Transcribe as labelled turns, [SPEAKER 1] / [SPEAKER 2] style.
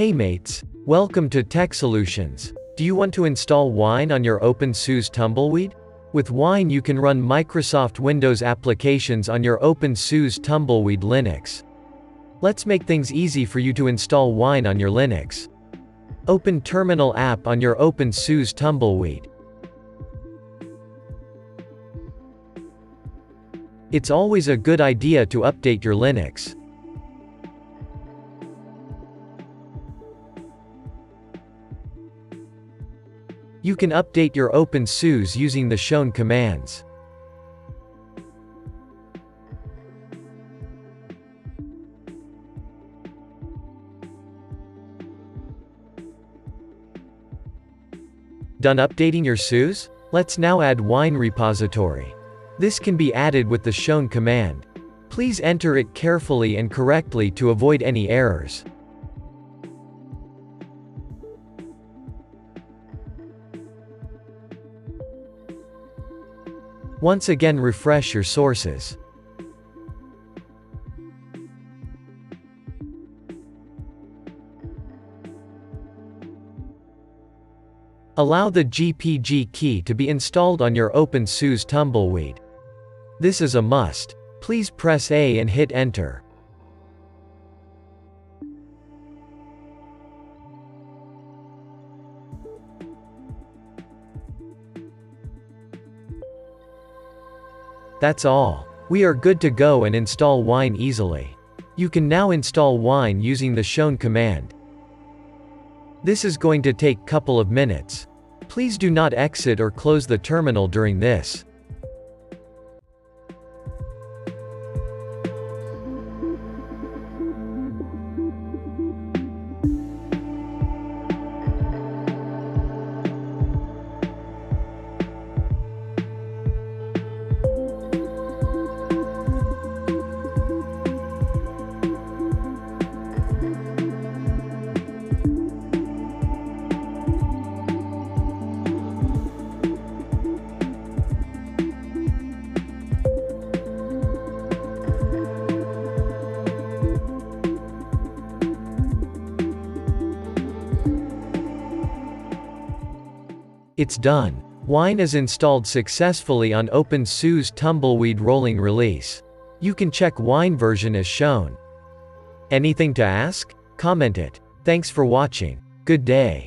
[SPEAKER 1] Hey mates, welcome to Tech Solutions. Do you want to install Wine on your OpenSUSE Tumbleweed? With Wine you can run Microsoft Windows applications on your OpenSUSE Tumbleweed Linux. Let's make things easy for you to install Wine on your Linux. Open Terminal app on your OpenSUSE Tumbleweed. It's always a good idea to update your Linux. You can update your OpenSUSE using the shown commands. Done updating your SUSE? Let's now add Wine repository. This can be added with the shown command. Please enter it carefully and correctly to avoid any errors. Once again refresh your sources. Allow the GPG key to be installed on your OpenSUSE Tumbleweed. This is a must. Please press A and hit enter. That's all. We are good to go and install Wine easily. You can now install Wine using the shown command. This is going to take couple of minutes. Please do not exit or close the terminal during this. It's done. Wine is installed successfully on OpenSUSE Tumbleweed rolling release. You can check Wine version as shown. Anything to ask? Comment it. Thanks for watching. Good day.